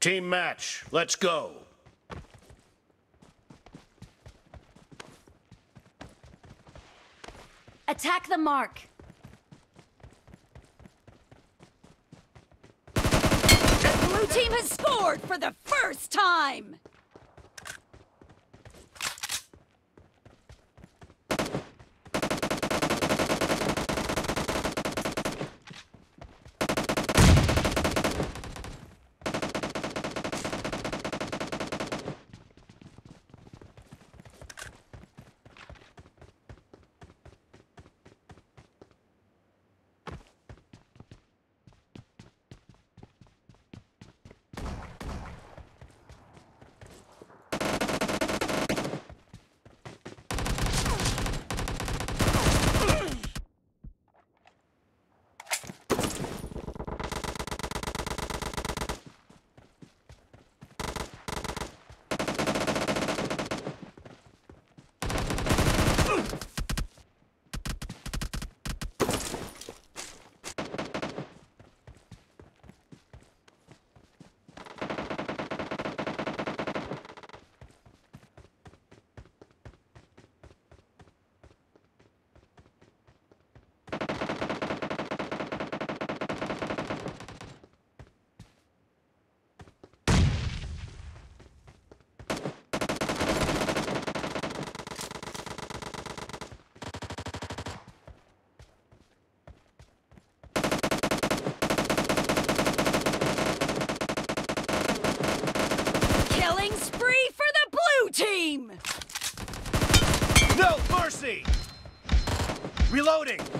Team match, let's go. Attack the mark. The blue team has scored for the first time! Killing spree for the blue team! Mercy! Reloading!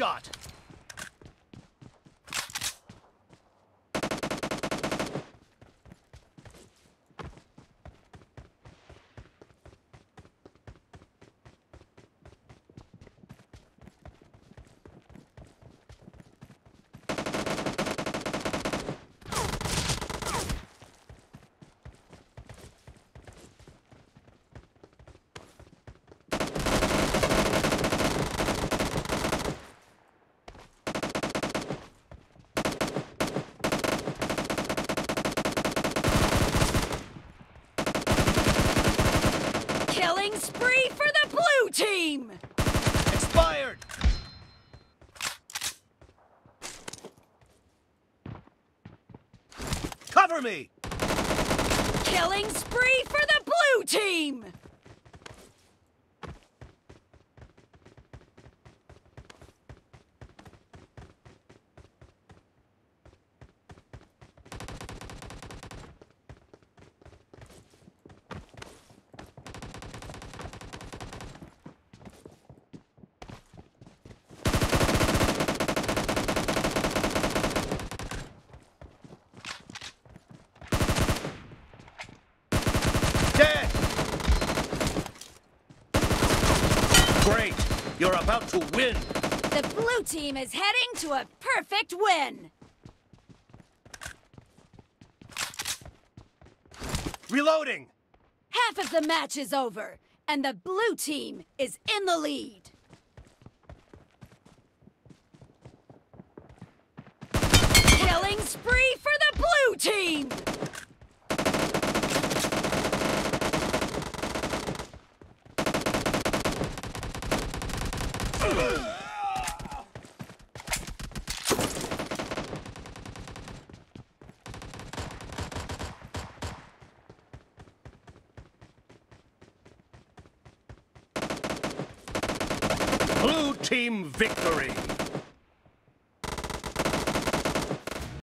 Shot! Killing spree for the blue team! Expired! Cover me! Killing spree for the blue team! Dead! Great! You're about to win! The blue team is heading to a perfect win! Reloading! Half of the match is over, and the blue team is in the lead. Killing spree for the blue team! Blue team victory!